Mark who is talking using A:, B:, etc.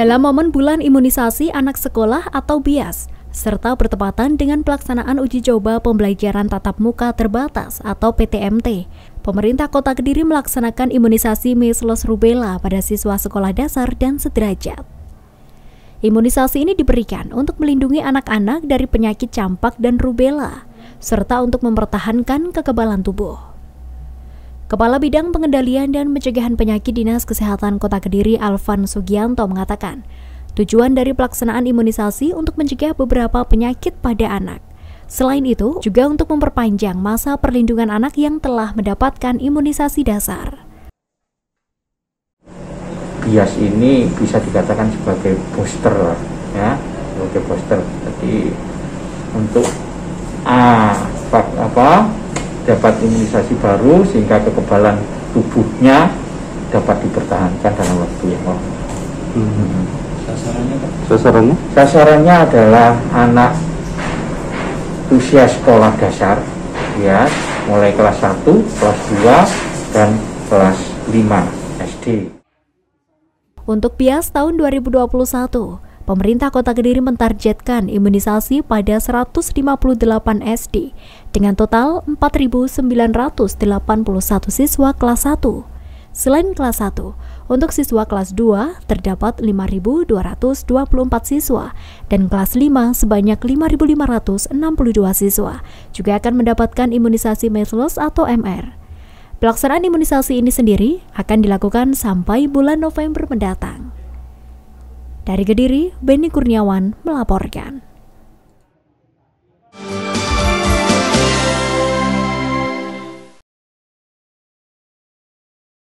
A: Dalam momen bulan imunisasi anak sekolah atau BIAS, serta bertepatan dengan pelaksanaan uji coba pembelajaran tatap muka terbatas atau PTMT, pemerintah Kota Kediri melaksanakan imunisasi measles rubella pada siswa sekolah dasar dan sederajat. Imunisasi ini diberikan untuk melindungi anak-anak dari penyakit campak dan rubella, serta untuk mempertahankan kekebalan tubuh. Kepala Bidang Pengendalian dan Pencegahan Penyakit Dinas Kesehatan Kota Kediri Alvan Sugianto mengatakan, tujuan dari pelaksanaan imunisasi untuk mencegah beberapa penyakit pada anak. Selain itu, juga untuk memperpanjang masa perlindungan anak yang telah mendapatkan imunisasi dasar.
B: Bias ini bisa dikatakan sebagai booster ya, sebagai booster. Jadi untuk ah, apa dapat imunisasi baru sehingga kekebalan tubuhnya dapat dipertahankan dalam waktu yang lama. Hmm.
C: Sasarannya Sasarannya?
B: Sasarannya adalah anak usia sekolah dasar, ya, mulai kelas 1, kelas 2, dan kelas 5 SD.
A: Untuk PIAS tahun 2021, pemerintah Kota Kediri mentargetkan imunisasi pada 158 SD dengan total 4.981 siswa kelas 1. Selain kelas 1, untuk siswa kelas 2 terdapat 5.224 siswa dan kelas 5 sebanyak 5.562 siswa juga akan mendapatkan imunisasi measles atau MR. Pelaksanaan imunisasi ini sendiri akan dilakukan sampai bulan November mendatang. Dari Kediri, Beni Kurniawan melaporkan.